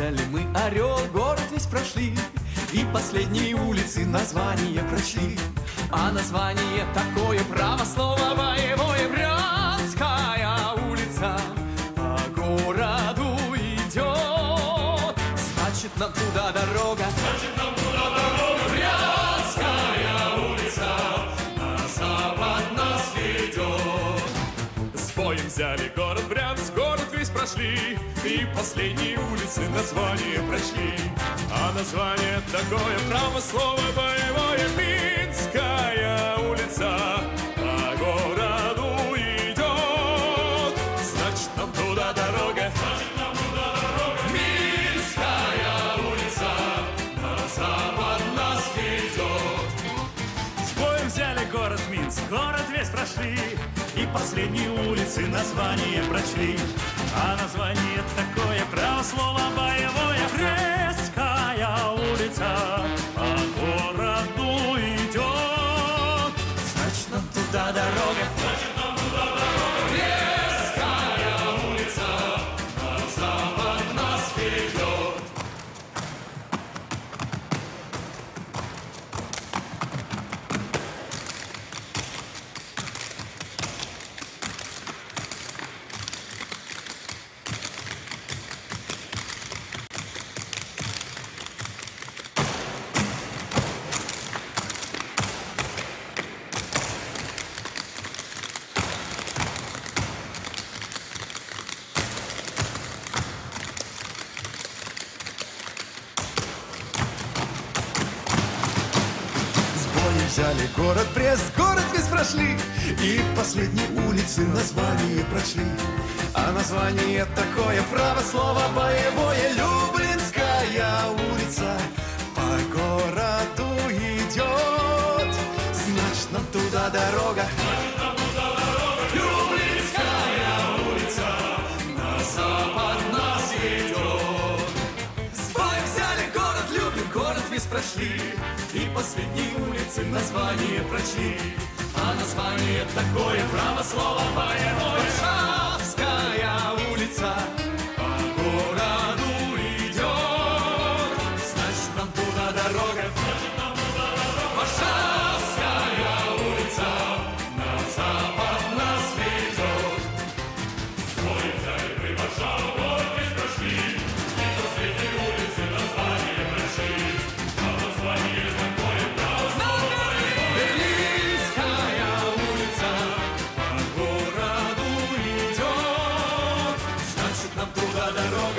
орел, город весь прошли, И последние улицы название прочли. А название такое, право слово боевое, Брянская улица по городу идет. Значит, нам туда дорога. Значит, нам туда дорога. Брянская улица на запад нас ведет. С боем взяли город Брянск, весь прошли, И последние улицы название прочли. А название такое, право слово боевое, Минская улица по городу идет. Значит, нам туда дорога. Значит, нам туда дорога. Минская улица на запад нас ведет. С боем взяли город Минск, город весь прошли, И последние улицы название прочли. А название такое, право слово взяли город Брест, город весь прошли И последние улицы название прочли. А название такое, право слово боевое Люблинская улица по городу идет Значит, нам туда дорога. Люблинская название прочли. А название такое, право слово боевое. Варшавская улица Pero